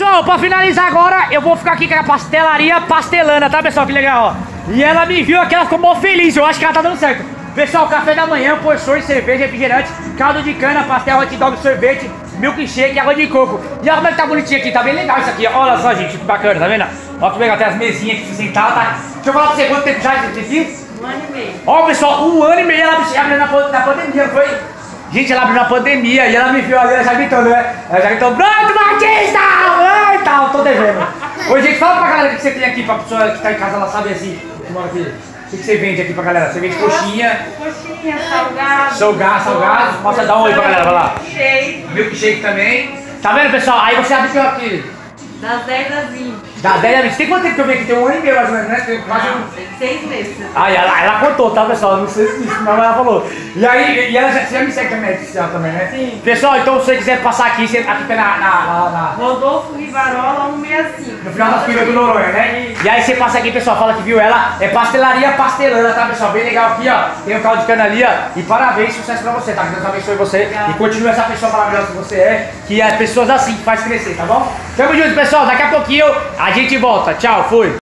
Pessoal, pra finalizar agora, eu vou ficar aqui com a pastelaria pastelana, tá, pessoal? Que legal, ó. E ela me viu aqui, ela ficou mó feliz. Eu acho que ela tá dando certo. Pessoal, café da manhã, porções, cerveja, refrigerante, caldo de cana, pastel, hot dog, sorvete, milkshake, água de coco. E olha como é que tá bonitinho aqui, tá bem legal isso aqui. Olha só, gente, que bacana, tá vendo? Olha que legal, tem as mesinhas aqui pra você sentar, tá? Deixa eu falar pra você quanto tempo já isso aqui. Um ano e meio. Ó, pessoal, um ano e meio ela abriu na, na pandemia, não foi? Gente, ela abriu na pandemia e ela me viu ali, ela já gritou, né? Ela já gritou, Branco Batista! Fala pra galera o que você tem aqui, pra pessoa que tá em casa, ela sabe assim, que mora aqui. O que você vende aqui pra galera? Você vende coxinha, Coxinha, salgado. salgado, salgado. Posso dar um oi pra galera, vai lá. Shake. Milkshake também. Tá vendo, pessoal? Aí você abre aqui, Das 10 às 20. Dá 10 a 20. Tem quanto tempo que eu vi aqui? Tem um ano e meio mais ou menos, né? Quase um... 6 meses. Aí ela, ela contou, tá pessoal? Não sei se isso, mas ela falou. E aí, e ela já, você já me segue também, social também, né? Sim. Pessoal, então se você quiser passar aqui, você aqui fica na, na, na, na- Rodolfo Rivarola 165. no final das filas do Noronha, né? E aí você passa aqui, pessoal, fala que viu ela. É pastelaria pastelana, tá, pessoal? Bem legal aqui, ó. Tem o caldo de cana ali, ó. E parabéns, sucesso pra você, tá? Que Deus abençoe você. E continue essa pessoa maravilhosa que você é. Que é pessoas assim que faz crescer, tá bom? Tamo junto, pessoal. Daqui a pouquinho a gente volta. Tchau, fui.